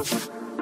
あ。